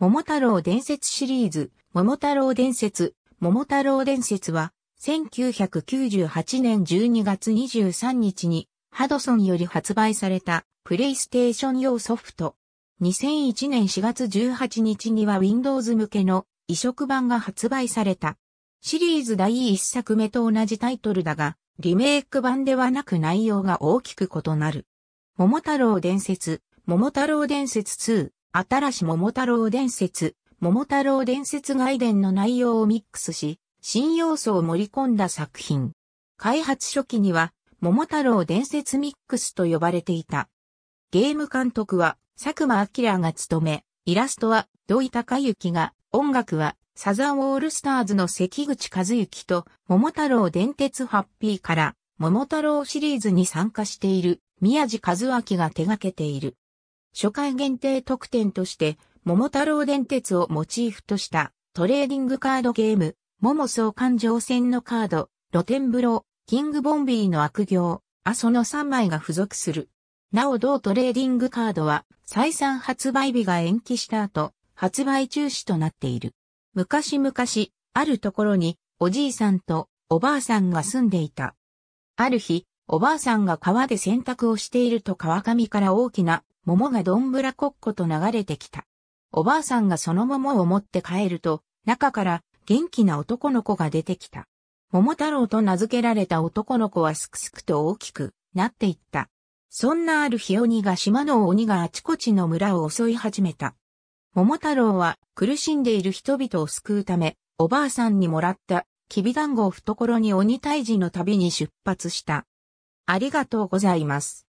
桃太郎伝説シリーズ、桃太郎伝説、桃太郎伝説は、1998年12月23日に、ハドソンより発売された、プレイステーション用ソフト。2001年4月18日には Windows 向けの移植版が発売された。シリーズ第1作目と同じタイトルだが、リメイク版ではなく内容が大きく異なる。桃太郎伝説、桃太郎伝説2、新し桃太郎伝説、桃太郎伝説外伝の内容をミックスし、新要素を盛り込んだ作品。開発初期には、桃太郎伝説ミックスと呼ばれていた。ゲーム監督は、佐久間明が務め、イラストは土井隆之が、音楽はサザンオールスターズの関口和幸と、桃太郎電鉄ハッピーから、桃太郎シリーズに参加している宮地和明が手掛けている。初回限定特典として、桃太郎電鉄をモチーフとしたトレーディングカードゲーム、桃総環状線のカード、露天風呂、キングボンビーの悪行、阿蘇の3枚が付属する。なお同トレーディングカードは再三発売日が延期した後、発売中止となっている。昔々、あるところにおじいさんとおばあさんが住んでいた。ある日、おばあさんが川で洗濯をしていると川上から大きな桃がどんぶらこっこと流れてきた。おばあさんがその桃を持って帰ると、中から元気な男の子が出てきた。桃太郎と名付けられた男の子はすくすくと大きくなっていった。そんなある日鬼が島の鬼があちこちの村を襲い始めた。桃太郎は苦しんでいる人々を救うため、おばあさんにもらったきび団子を懐に鬼退治の旅に出発した。ありがとうございます。